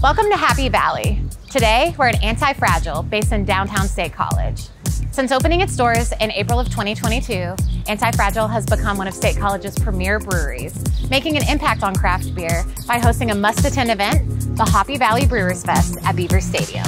Welcome to Happy Valley. Today, we're at Anti-Fragile, based in downtown State College. Since opening its doors in April of 2022, Anti-Fragile has become one of State College's premier breweries, making an impact on craft beer by hosting a must-attend event, the Hoppy Valley Brewers Fest at Beaver Stadium.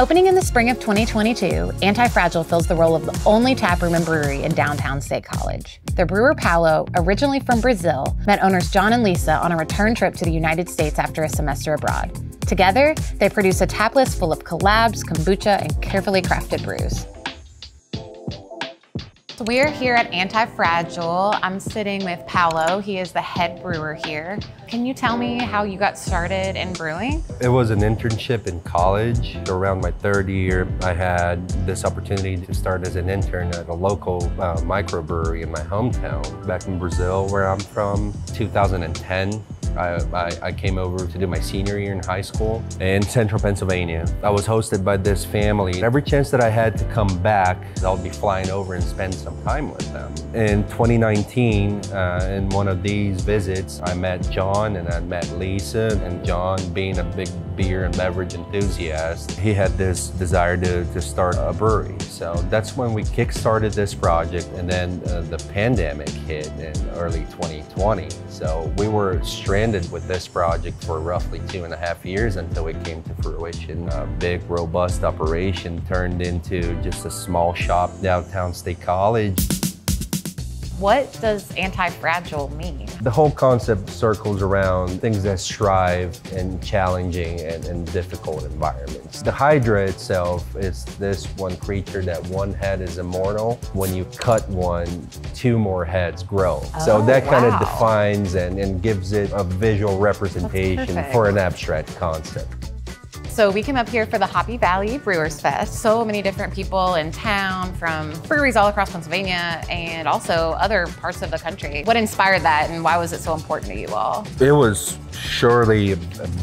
Opening in the spring of 2022, Anti-Fragile fills the role of the only taproom and brewery in downtown State College. Their brewer Paulo, originally from Brazil, met owners John and Lisa on a return trip to the United States after a semester abroad. Together, they produce a tap list full of collabs, kombucha, and carefully crafted brews. We are here at Anti-Fragile. I'm sitting with Paulo. He is the head brewer here. Can you tell me how you got started in brewing? It was an internship in college. Around my third year, I had this opportunity to start as an intern at a local uh, microbrewery in my hometown, back in Brazil, where I'm from. 2010, I, I, I, came over to do my senior year in high school in central Pennsylvania. I was hosted by this family. Every chance that I had to come back, I would be flying over and spend some time with them. In 2019, uh, in one of these visits, I met John and I met Lisa. And John, being a big beer and beverage enthusiast, he had this desire to, to start a brewery. So that's when we kick-started this project. And then uh, the pandemic hit in early 2020. So we were stranded with this project for roughly two and a half years until it came to fruition. A big, robust operation turned into just a small shop downtown State College. What does anti-fragile mean? The whole concept circles around things that strive in challenging and, and, difficult environments. The Hydra itself is this one creature that one head is immortal. When you cut one, two more heads grow. Oh, so that wow. kind of defines and, and gives it a visual representation for an abstract concept. So we came up here for the Hoppy Valley Brewers Fest. So many different people in town from breweries all across Pennsylvania and also other parts of the country. What inspired that and why was it so important to you all? It was surely a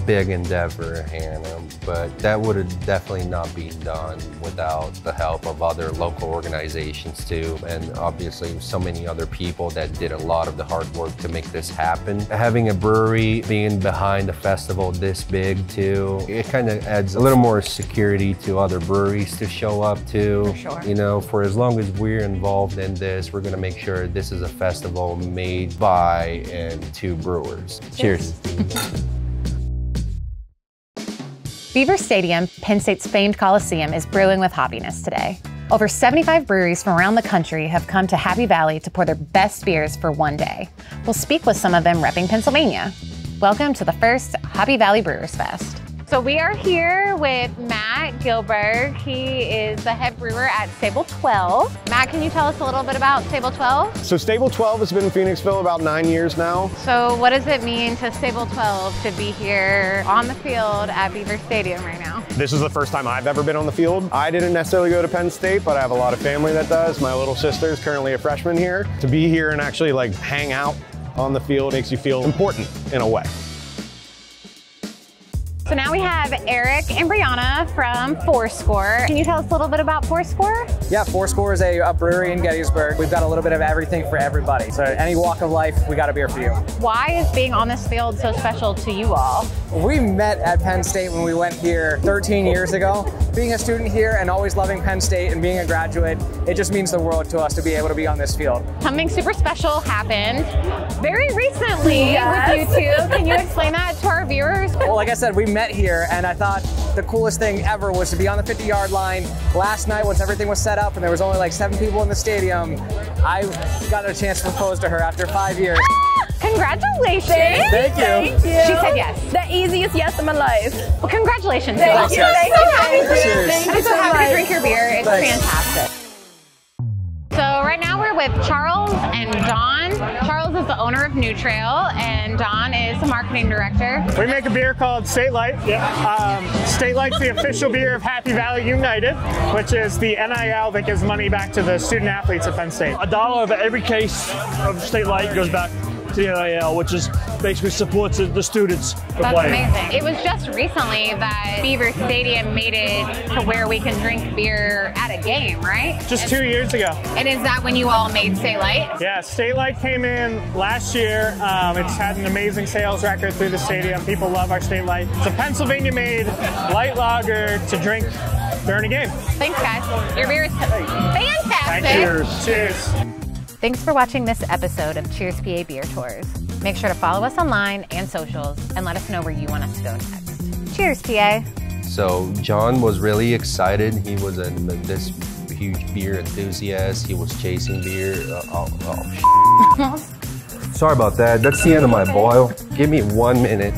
big endeavor, Hannah, but that would have definitely not been done without the help of other local organizations too, and obviously so many other people that did a lot of the hard work to make this happen. Having a brewery being behind a festival this big too, it kind of adds a little more security to other breweries to show up to. For sure. You know, for as long as we're involved in this, we're gonna make sure this is a festival made by and to brewers. Cheers. Beaver Stadium, Penn State's famed Coliseum, is brewing with happiness today. Over 75 breweries from around the country have come to Happy Valley to pour their best beers for one day. We'll speak with some of them repping Pennsylvania. Welcome to the first Hoppy Valley Brewers Fest. So we are here with Matt Gilberg. He is the head brewer at Stable 12. Matt, can you tell us a little bit about Stable 12? So Stable 12 has been in Phoenixville about nine years now. So what does it mean to Stable 12 to be here on the field at Beaver Stadium right now? This is the first time I've ever been on the field. I didn't necessarily go to Penn State, but I have a lot of family that does. My little sister is currently a freshman here. To be here and actually like hang out on the field makes you feel important in a way. So now we have Eric and Brianna from Fourscore. Can you tell us a little bit about Fourscore? Yeah, Fourscore is a, a, brewery in Gettysburg. We've got a little bit of everything for everybody. So any walk of life, we got a beer for you. Why is being on this field so special to you all? We met at Penn State when we went here 13 years ago. Being a student here and always loving Penn State and being a graduate, it just means the world to us to be able to be on this field. Something super special happened very recently yes. with you two. Can you explain that to our viewers? Well, like I said, we met met here, and I thought the coolest thing ever was to be on the 50 yard line. Last night, once everything was set up and there was only like seven people in the stadium, I got a chance to propose to her after five years. Congratulations! Thank you. Thank you. She said yes. The easiest yes in my life. Well, congratulations. Thank you. Thank you. so happy for you. I'm so happy to drink your beer. It's Thanks. fantastic. So right now we're with Charles and Don. Charles is the owner of New Trail, and Don is the marketing director. We make a beer called State Light. Yeah. Um, State Light's the official beer of Happy Valley United, which is the NIL that gives money back to the student athletes at Penn State. A dollar of every case of State Light goes back TNIL, which is basically supports the- the students That's playing. amazing. It was just recently that Beaver Stadium made it to where we can drink beer at a game, right? Just two years ago. And is that when you all made State Light? Yeah, State Light came in last year. Um, it's had an amazing sales record through the stadium. People love our State Light. It's a Pennsylvania-made light lager to drink during a game. Thanks, guys. Your beer is fantastic. Cheers. Cheers. Thanks for watching this episode of Cheers PA Beer Tours. Make sure to follow us online and socials and let us know where you want us to go next. Cheers, PA. So John was really excited. He was a, this huge beer enthusiast. He was chasing beer. Uh, oh, oh, Sorry about that. That's the end of my boil. Give me one minute.